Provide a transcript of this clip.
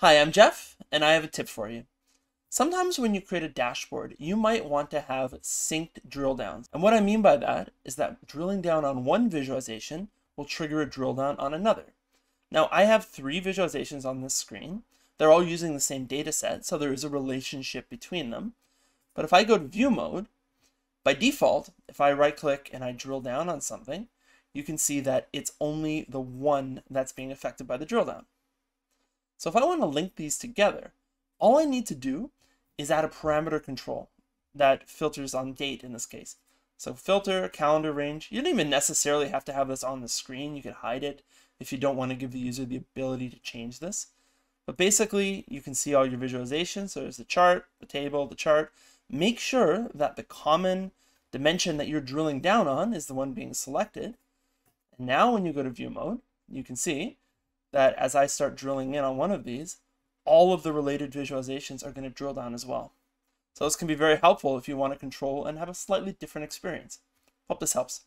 Hi, I'm Jeff, and I have a tip for you. Sometimes when you create a dashboard, you might want to have synced drill downs. And what I mean by that is that drilling down on one visualization will trigger a drill down on another. Now, I have three visualizations on this screen. They're all using the same data set, so there is a relationship between them. But if I go to view mode, by default, if I right click and I drill down on something, you can see that it's only the one that's being affected by the drill down. So if I want to link these together, all I need to do is add a parameter control that filters on date in this case. So filter, calendar range, you don't even necessarily have to have this on the screen. You can hide it if you don't want to give the user the ability to change this. But basically, you can see all your visualizations. So there's the chart, the table, the chart. Make sure that the common dimension that you're drilling down on is the one being selected. And now when you go to view mode, you can see that as I start drilling in on one of these, all of the related visualizations are going to drill down as well. So this can be very helpful if you want to control and have a slightly different experience. Hope this helps.